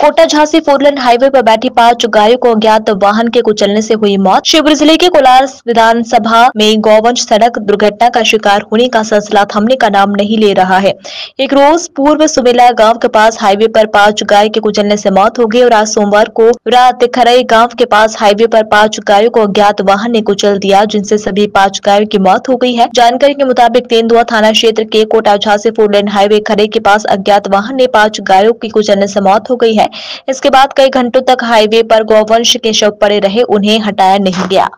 Kota, Jhansi, four lane highway पर बैठी पाँच गायों को अज्ञात वाहन के कुचलने से हुई मौत। शिवपुरी ज़िले के कोलार विधानसभा में गौवंश सड़क दुर्घटना का शिकार होने का सिलसिला थमने का नाम नहीं ले रहा है। एक रोज पूर्व सुमेला गाँव के पास हाईवे पर पाँच गाय के कुचलने से मौत हो गई और आज सोमवार को रात खरई गाँव के पास हाईवे पर पाँच गायों को अज्ञात वाहन ने कुचल दिया, जिनसे सभी पाँच गायों की मौत हो गई है। जानकारी के मुताबिक तेंदुआ थाना क्षेत्र के Kota, Jhansi, four lane highway Khare के पास अज्ञात वाहन ने पाँच गायों की कुचलने से मौत हो गई है। इसके बाद कई घंटों तक हाईवे पर गौवंश के शव पड़े रहे, उन्हें हटाया नहीं गया।